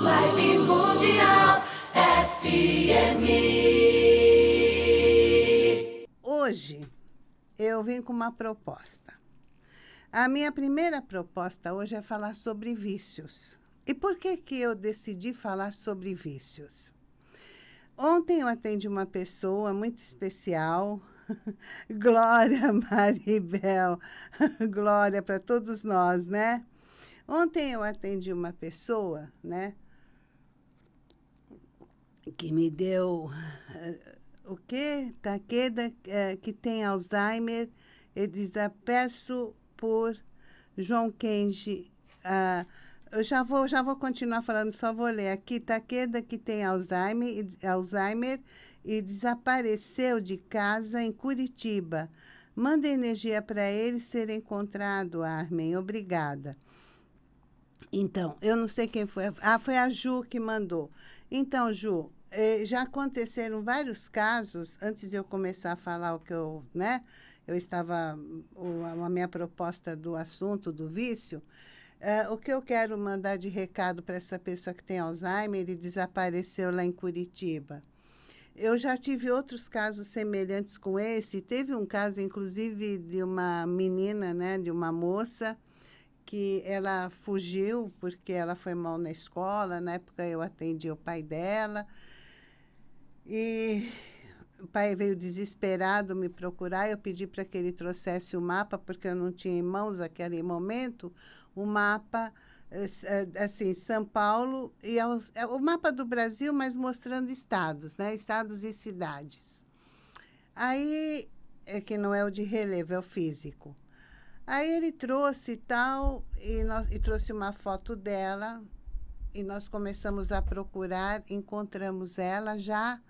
Live Mundial FM. Hoje eu vim com uma proposta. A minha primeira proposta hoje é falar sobre vícios. E por que, que eu decidi falar sobre vícios? Ontem eu atendi uma pessoa muito especial, Glória Maribel, glória para todos nós, né? Ontem eu atendi uma pessoa, né? que me deu uh, o quê? Takeda, uh, que tem Alzheimer, e desapeço por João Kenji. Uh, eu já vou, já vou continuar falando, só vou ler aqui. Takeda, que tem Alzheimer, Alzheimer e desapareceu de casa em Curitiba. Manda energia para ele ser encontrado, Armin. Obrigada. Então, eu não sei quem foi. Ah, foi a Ju que mandou. Então, Ju, eh, já aconteceram vários casos, antes de eu começar a falar o que eu, né? Eu estava, o, a minha proposta do assunto, do vício, eh, o que eu quero mandar de recado para essa pessoa que tem Alzheimer e desapareceu lá em Curitiba. Eu já tive outros casos semelhantes com esse. Teve um caso, inclusive, de uma menina, né, de uma moça, que ela fugiu porque ela foi mal na escola. Na época eu atendi o pai dela. E o pai veio desesperado me procurar. Eu pedi para que ele trouxesse o mapa, porque eu não tinha em mãos naquele momento o mapa, eh, assim, São Paulo, e é o mapa do Brasil, mas mostrando estados, né? Estados e cidades. Aí, é que não é o de relevo, é o físico. Aí ele trouxe tal, e, nós, e trouxe uma foto dela, e nós começamos a procurar, encontramos ela já,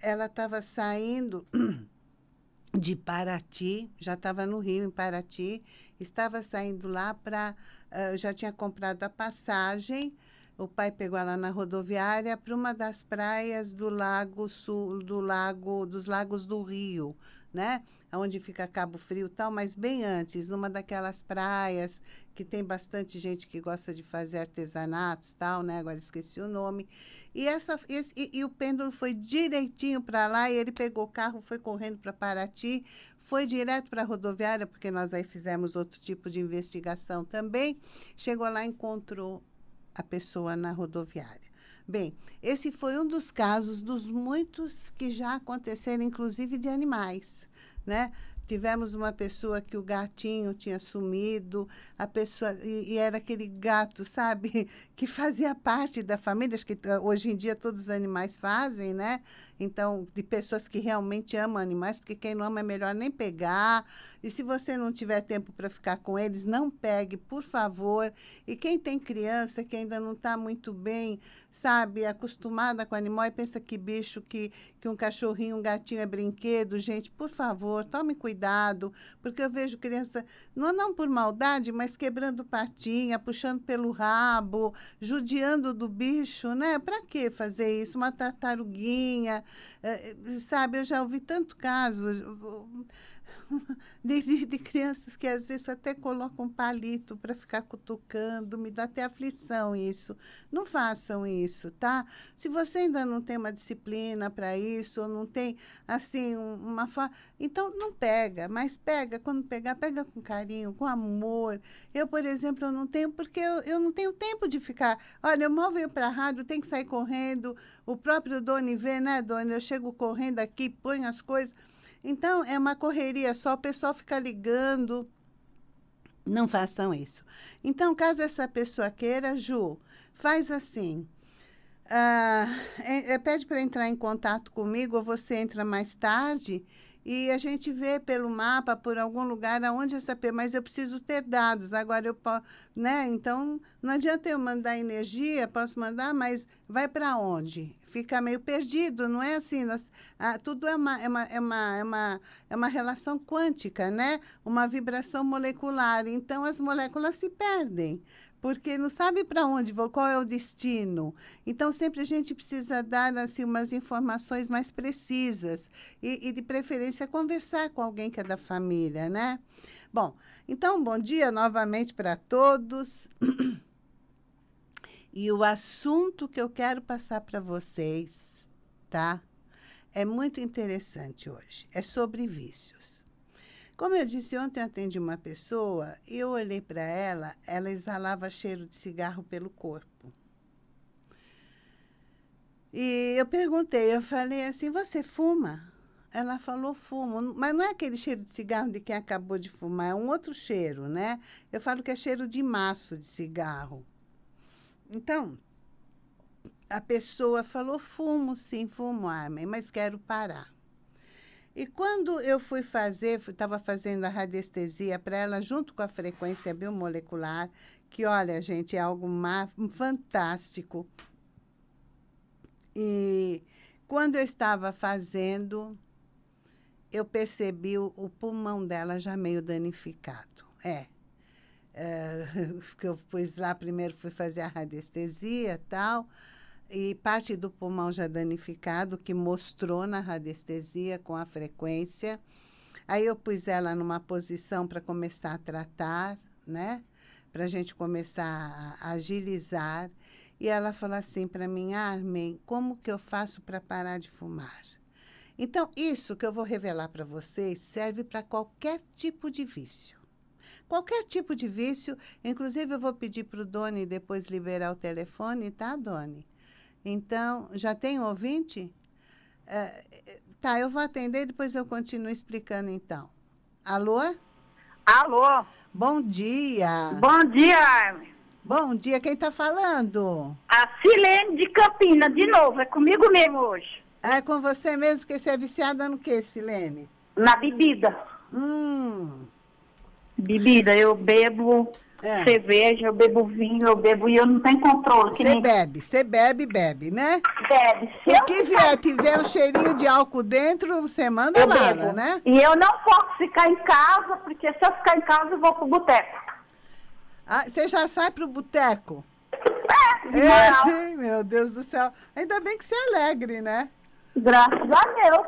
ela estava saindo de Paraty, já estava no Rio, em Paraty, estava saindo lá para, uh, já tinha comprado a passagem, o pai pegou ela na rodoviária para uma das praias do Lago Sul, do Lago, dos Lagos do Rio, né? Onde fica Cabo Frio e tal, mas bem antes, numa daquelas praias que tem bastante gente que gosta de fazer artesanatos tal, né? Agora esqueci o nome. E, essa, esse, e, e o pêndulo foi direitinho para lá e ele pegou o carro, foi correndo para Paraty, foi direto para a rodoviária, porque nós aí fizemos outro tipo de investigação também. Chegou lá, encontrou a pessoa na rodoviária. Bem, esse foi um dos casos dos muitos que já aconteceram, inclusive de animais, né? Tivemos uma pessoa que o gatinho tinha sumido, a pessoa e, e, era aquele gato, sabe, que fazia parte da família, acho que ah, hoje em dia todos os animais fazem, né? Então, de pessoas que realmente amam animais, porque quem não ama é melhor nem pegar. E se você não tiver tempo para ficar com eles, não pegue, por favor. E quem tem criança que ainda não está muito bem, sabe, acostumada com animal e pensa que bicho, que, que um cachorrinho, um gatinho é brinquedo, gente, por favor, tome cuidado, porque eu vejo criança, não, não por maldade, mas quebrando patinha, puxando pelo rabo, judiando do bicho, né? Para que fazer isso? Uma tartaruguinha, eh, sabe, eu já ouvi tanto casos de, de, crianças que às vezes até colocam um palito para ficar cutucando, me dá até aflição isso. Não façam isso, tá? Se você ainda não tem uma disciplina para isso, ou não tem, assim, uma forma. Então, não pega, mas pega, quando pegar, pega com carinho, com amor. Eu, por exemplo, eu não tenho, porque eu, eu não tenho tempo de ficar. Olha, eu mal venho para a rádio, tenho que sair correndo. O próprio Doni vê, né, Doni? Eu chego correndo aqui, ponho as coisas. Então, é uma correria só, o pessoal fica ligando. Não façam isso. Então, caso essa pessoa queira, Ju, faz assim. Uh, é, é, pede para entrar em contato comigo, ou você entra mais tarde e a gente vê pelo mapa, por algum lugar, aonde essa... Mas eu preciso ter dados. Agora, eu posso... Né? Então, não adianta eu mandar energia, posso mandar, mas vai para onde? Fica meio perdido, não é assim? Nós, ah, tudo é uma, é, uma, é, uma, é, uma, é uma relação quântica, né? Uma vibração molecular. Então, as moléculas se perdem porque não sabe para onde vou, qual é o destino. Então, sempre a gente precisa dar assim, umas informações mais precisas e, e, de preferência, conversar com alguém que é da família, né? Bom, então, bom dia novamente para todos. E o assunto que eu quero passar para vocês, tá? É muito interessante hoje. É sobre vícios. Como eu disse ontem, atendi uma pessoa e eu olhei para ela, ela exalava cheiro de cigarro pelo corpo. E eu perguntei, eu falei assim, você fuma? Ela falou, fumo. Mas não é aquele cheiro de cigarro de quem acabou de fumar, é um outro cheiro, né? Eu falo que é cheiro de maço de cigarro. Então, a pessoa falou, fumo sim, fumo, Armin, mas quero parar. E quando eu fui fazer, estava fazendo a radiestesia para ela, junto com a frequência biomolecular, que, olha, gente, é algo fantástico. E quando eu estava fazendo, eu percebi o, o pulmão dela já meio danificado. É. é que eu pus lá, primeiro fui fazer a radiestesia e tal, e parte do pulmão já danificado, que mostrou na radiestesia com a frequência. Aí eu pus ela numa posição para começar a tratar, né? Para a gente começar a agilizar. E ela falou assim para mim, Armin, como que eu faço para parar de fumar? Então, isso que eu vou revelar para vocês serve para qualquer tipo de vício. Qualquer tipo de vício, inclusive eu vou pedir para o Doni depois liberar o telefone, tá, Doni? Então, já tem ouvinte? É, tá, eu vou atender e depois eu continuo explicando então. Alô? Alô? Bom dia. Bom dia, Armin. Bom dia, quem está falando? A Silene de Campina, de novo, é comigo mesmo hoje. É com você mesmo, que você é viciada no que, Silene? Na bebida. Hum. Bebida, eu bebo é. cerveja, eu bebo vinho, eu bebo e eu não tenho controle. Você nem... bebe, você bebe, bebe, né? Bebe. Se o que vier, tiver um cheirinho de álcool dentro, você manda eu bala, bebo. né? E eu não posso ficar em casa, porque se eu ficar em casa, eu vou pro boteco. Ah, você já sai pro boteco? É, meu Deus do céu. Ainda bem que você é alegre, né? Graças a Deus.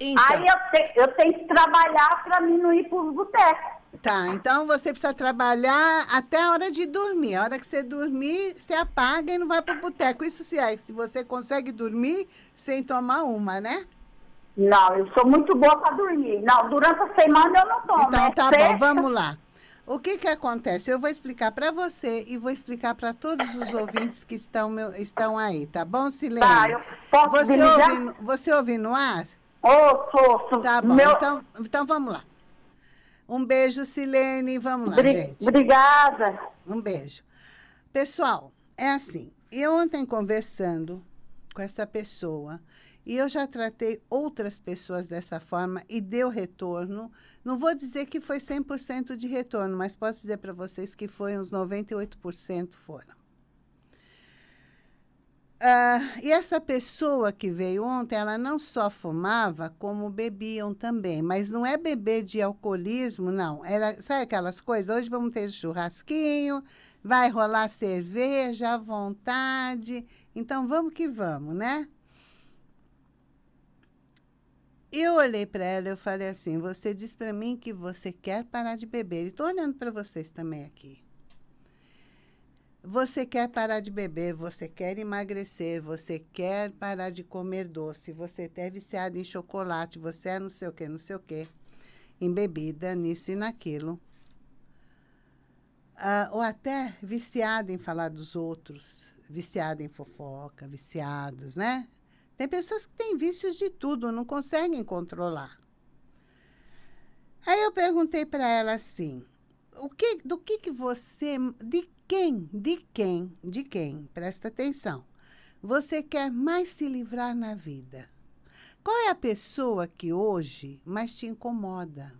Então. Aí eu, te, eu tenho que trabalhar para mim não ir pro boteco. Tá, então você precisa trabalhar até a hora de dormir. A hora que você dormir, você apaga e não vai pro boteco. Isso se é, se você consegue dormir sem tomar uma, né? Não, eu sou muito boa para dormir. Não, durante a semana eu não tomo. Então é tá bom, vamos lá. O que que acontece? Eu vou explicar para você e vou explicar para todos os ouvintes que estão, meu, estão aí, tá bom, Silene? Tá, eu posso você ouve, você ouve no ar? Ô, oh, Tá bom, Meu... então, então vamos lá. Um beijo, Silene, vamos lá, Bri gente. Obrigada. Um beijo. Pessoal, é assim, eu ontem conversando com essa pessoa, e eu já tratei outras pessoas dessa forma e deu retorno. Não vou dizer que foi 100% de retorno, mas posso dizer para vocês que foi uns 98% foram. Uh, e essa pessoa que veio ontem, ela não só fumava, como bebiam também. Mas não é beber de alcoolismo, não. Era, sabe aquelas coisas? Hoje vamos ter churrasquinho, vai rolar cerveja à vontade. Então, vamos que vamos, né? Eu olhei para ela e falei assim, você diz para mim que você quer parar de beber. E estou olhando para vocês também aqui. Você quer parar de beber, você quer emagrecer, você quer parar de comer doce, você é viciado em chocolate, você é não sei o que, não sei o que, em bebida, nisso e naquilo. Ah, ou até viciado em falar dos outros, viciado em fofoca, viciados, né? Tem pessoas que têm vícios de tudo, não conseguem controlar. Aí eu perguntei para ela assim, o que, do que, que você, de quem, de quem, de quem, presta atenção, você quer mais se livrar na vida? Qual é a pessoa que hoje mais te incomoda?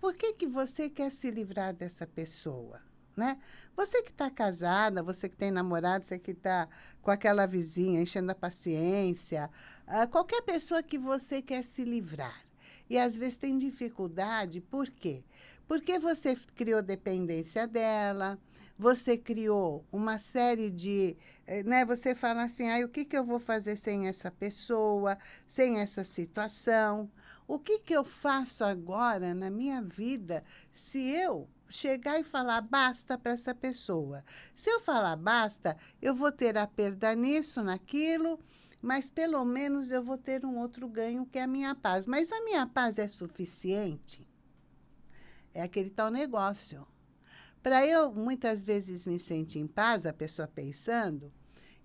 Por que, que você quer se livrar dessa pessoa? Né? Você que está casada, você que tem namorado, você que está com aquela vizinha enchendo a paciência, uh, qualquer pessoa que você quer se livrar. E às vezes tem dificuldade, por quê? Porque você criou dependência dela, você criou uma série de... Eh, né? Você fala assim, ah, o que, que eu vou fazer sem essa pessoa, sem essa situação? O que, que eu faço agora na minha vida se eu chegar e falar basta para essa pessoa. Se eu falar basta, eu vou ter a perda nisso, naquilo, mas pelo menos eu vou ter um outro ganho que é a minha paz. Mas a minha paz é suficiente? É aquele tal negócio. Para eu muitas vezes me sentir em paz, a pessoa pensando,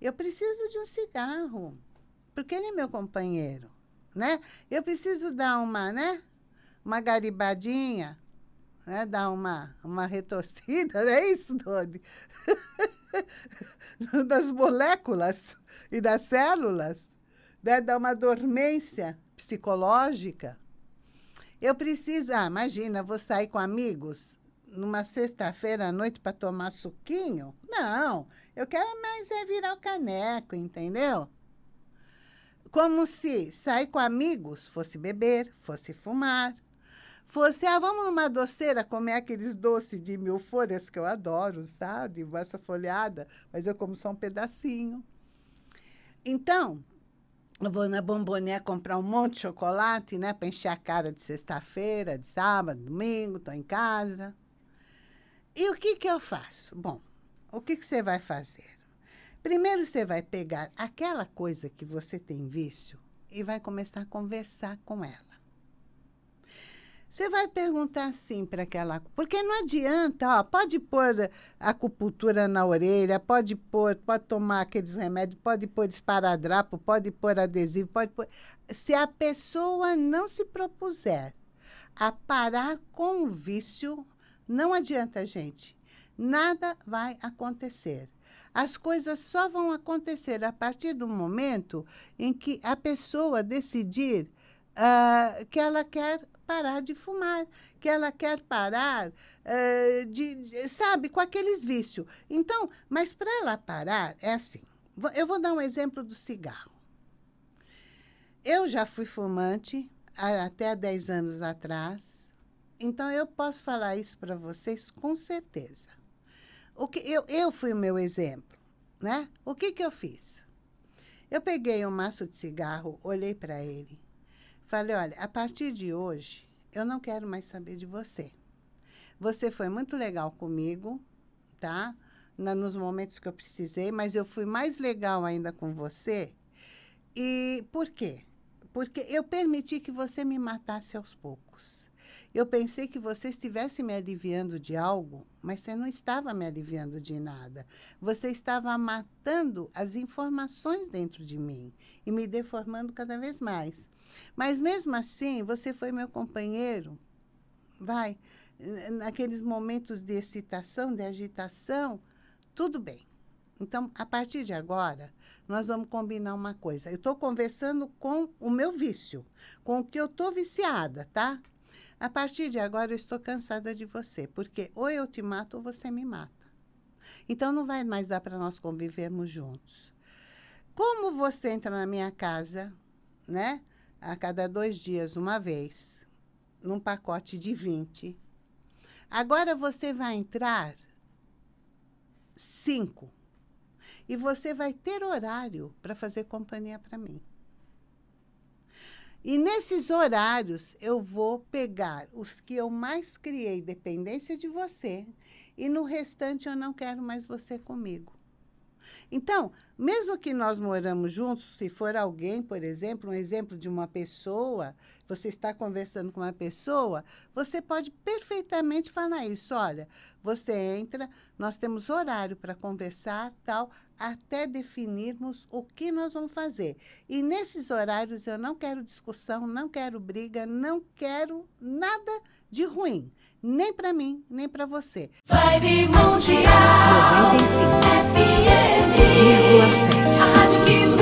eu preciso de um cigarro, porque ele é meu companheiro, né? Eu preciso dar uma, né? Uma garibadinha, né? Dar uma, uma retorcida, não é isso, Dodi? das moléculas e das células, né? Dar uma dormência psicológica. Eu preciso, ah, imagina, vou sair com amigos numa sexta-feira à noite para tomar suquinho? Não, eu quero mais é virar o caneco, entendeu? Como se sair com amigos fosse beber, fosse fumar, fosse, ah, vamos numa doceira comer aqueles doces de mil folhas que eu adoro, sabe? De massa folhada, mas eu como só um pedacinho. Então, eu vou na Bomboné comprar um monte de chocolate, né, para encher a cara de sexta-feira, de sábado, domingo, estou em casa. E o que, que eu faço? Bom, o que, que você vai fazer? Primeiro você vai pegar aquela coisa que você tem vício e vai começar a conversar com ela. Você vai perguntar assim para aquela... Porque não adianta, ó, pode pôr acupuntura na orelha, pode pôr, pode tomar aqueles remédios, pode pôr esparadrapo, pode pôr adesivo, pode pôr... Se a pessoa não se propuser a parar com o vício, não adianta, gente. Nada vai acontecer. As coisas só vão acontecer a partir do momento em que a pessoa decidir uh, que ela quer parar de fumar, que ela quer parar uh, de, sabe, com aqueles vícios. Então, mas para ela parar, é assim. Eu vou dar um exemplo do cigarro. Eu já fui fumante até há 10 anos atrás, então eu posso falar isso para vocês com certeza. O que, eu, eu fui o meu exemplo, né? O que, que eu fiz? Eu peguei um maço de cigarro, olhei para ele, Falei, olha, a partir de hoje, eu não quero mais saber de você. Você foi muito legal comigo, tá? Na, nos momentos que eu precisei, mas eu fui mais legal ainda com você. E por quê? Porque eu permiti que você me matasse aos poucos. Eu pensei que você estivesse me aliviando de algo, mas você não estava me aliviando de nada. Você estava matando as informações dentro de mim e me deformando cada vez mais. Mas mesmo assim, você foi meu companheiro. Vai, naqueles momentos de excitação, de agitação, tudo bem. Então, a partir de agora, nós vamos combinar uma coisa. Eu estou conversando com o meu vício, com o que eu estou viciada, tá? A partir de agora, eu estou cansada de você, porque ou eu te mato ou você me mata. Então, não vai mais dar para nós convivermos juntos. Como você entra na minha casa, né? a cada dois dias, uma vez, num pacote de 20. Agora você vai entrar cinco. E você vai ter horário para fazer companhia para mim. E nesses horários, eu vou pegar os que eu mais criei dependência de você, e no restante eu não quero mais você comigo. Então, mesmo que nós moramos juntos, se for alguém, por exemplo, um exemplo de uma pessoa, você está conversando com uma pessoa, você pode perfeitamente falar isso. Olha, você entra, nós temos horário para conversar, tal, até definirmos o que nós vamos fazer. E nesses horários eu não quero discussão, não quero briga, não quero nada de ruim, nem para mim, nem para você. Vibe Mundial 95 FM message.